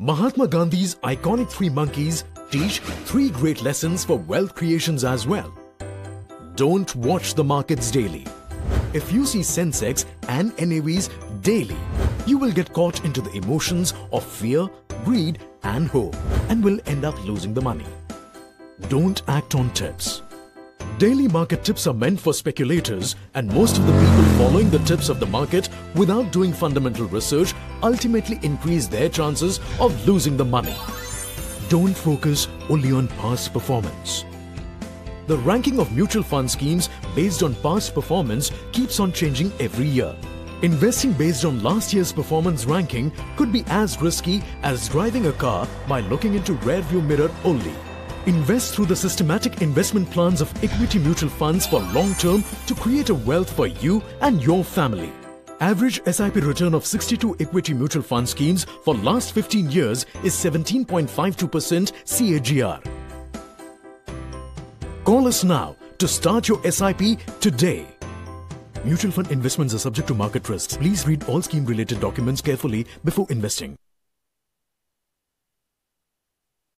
Mahatma Gandhi's iconic three monkeys teach three great lessons for wealth creations as well. Don't watch the markets daily. If you see Sensex and NAVs daily, you will get caught into the emotions of fear, greed and hope and will end up losing the money. Don't act on tips. Daily market tips are meant for speculators and most of the people following the tips of the market without doing fundamental research ultimately increase their chances of losing the money. Don't focus only on past performance. The ranking of mutual fund schemes based on past performance keeps on changing every year. Investing based on last year's performance ranking could be as risky as driving a car by looking into rear view mirror only. Invest through the systematic investment plans of equity mutual funds for long term to create a wealth for you and your family. Average SIP return of 62 equity mutual fund schemes for last 15 years is 17.52% CAGR. Call us now to start your SIP today. Mutual fund investments are subject to market risks. Please read all scheme related documents carefully before investing.